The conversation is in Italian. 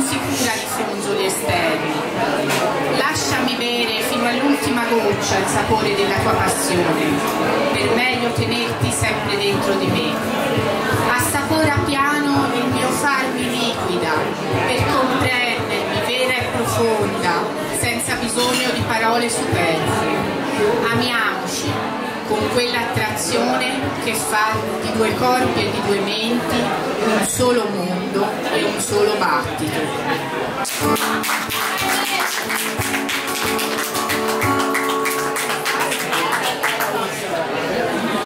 non sicura che sono usuri esterni. Lasciami bere fino all'ultima goccia il sapore della tua passione, per meglio tenerti sempre dentro di me. Assapora piano il mio farmi liquida, per comprendermi vera e profonda, senza bisogno di parole superflue. Amiamoci con quell'attrazione che fa di due corpi e di due menti un solo mondo e un solo battito.